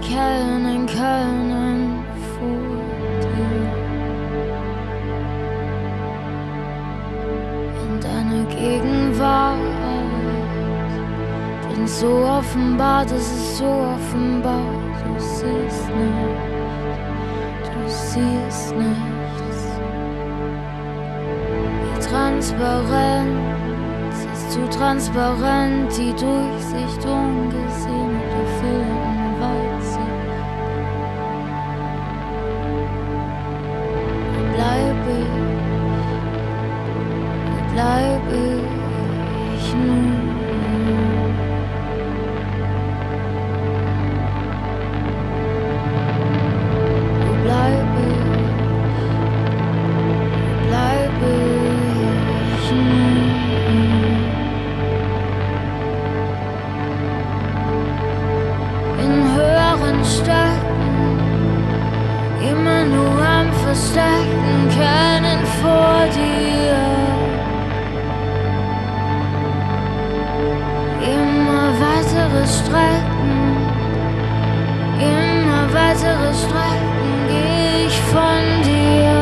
kennen können vor dir. In deiner Gegenwart bin so offenbar, das ist so offenbar, du siehst nicht, du siehst nichts. Wie transparent zu transparent, die Durchsicht ungesehen immer nur am Verstecken können vor dir. Immer weitere Strecken, immer weitere Strecken geh ich von dir.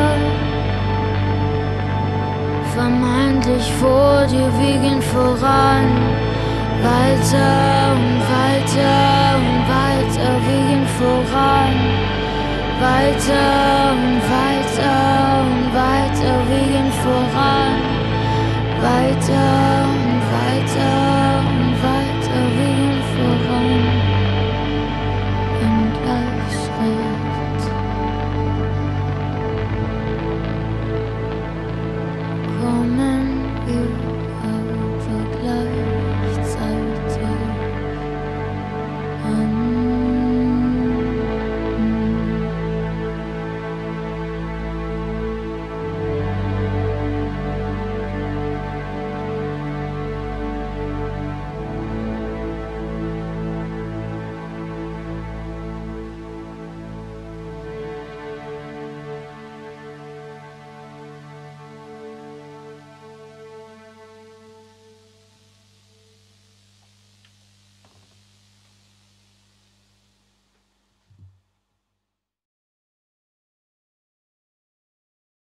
Vermeintlich vor dir, wir voran. Weiter und weiter voran. Weiter und weiter und weiter, wir gehen voran. Weiter